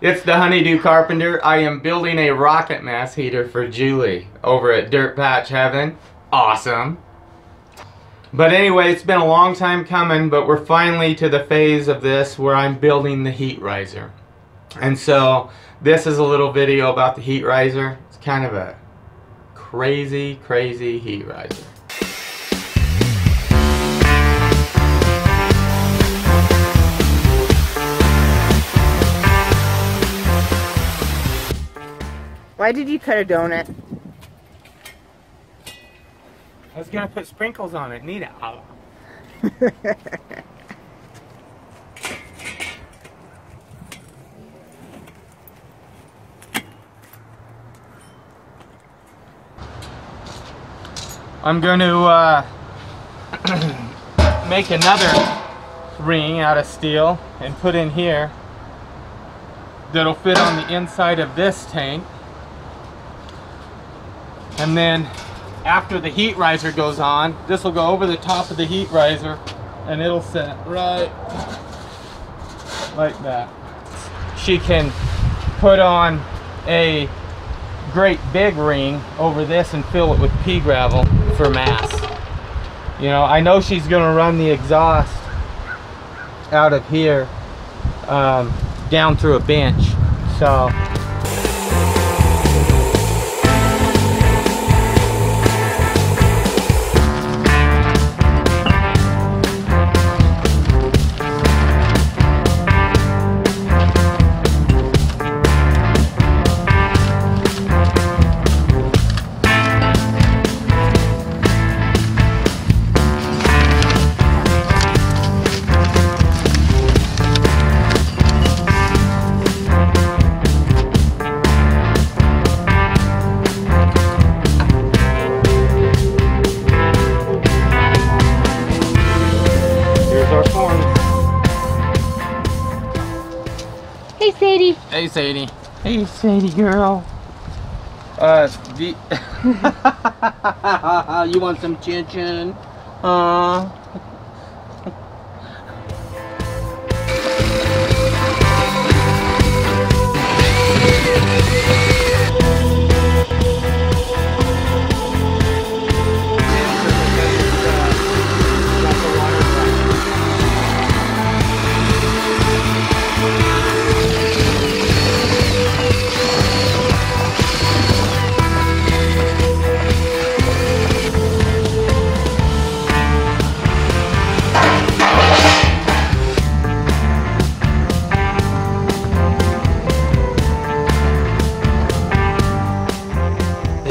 It's the Honey Do Carpenter. I am building a rocket mass heater for Julie over at Dirt Patch Heaven. Awesome. But anyway, it's been a long time coming, but we're finally to the phase of this where I'm building the heat riser. And so this is a little video about the heat riser. It's kind of a crazy, crazy heat riser. Why did you cut a donut? I was gonna put sprinkles on it. Need it. I'm going to uh, make another ring out of steel and put in here that'll fit on the inside of this tank. And then after the heat riser goes on, this will go over the top of the heat riser and it'll set right like that. She can put on a great big ring over this and fill it with pea gravel for mass. You know, I know she's gonna run the exhaust out of here um, down through a bench. So Sadie. Hey Sadie. Hey Sadie girl. Uh, the you want some chin chin? Uh.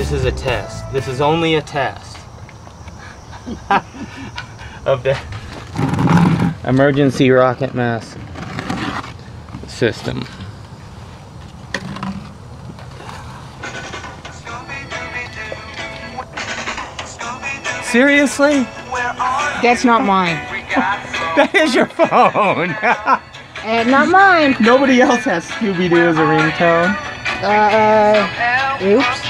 This is a test. This is only a test of the emergency rocket mass system. Seriously? That's not mine. That is your phone. And not mine. Nobody else has Scooby Doo as a ringtone. Uh, oops.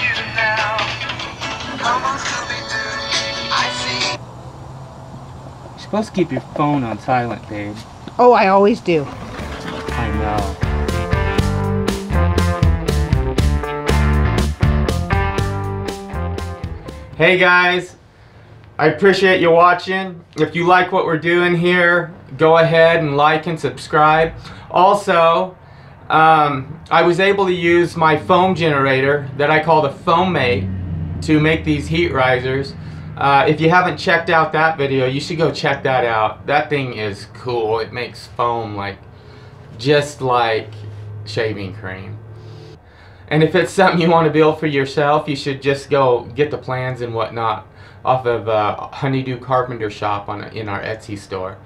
Supposed to keep your phone on silent, babe. Oh, I always do. I know. Hey guys, I appreciate you watching. If you like what we're doing here, go ahead and like and subscribe. Also, um, I was able to use my foam generator that I call the Foam Mate to make these heat risers. Uh, if you haven't checked out that video, you should go check that out. That thing is cool. It makes foam like just like shaving cream. And if it's something you want to build for yourself, you should just go get the plans and whatnot off of uh, Honey Do Carpenter Shop on in our Etsy store.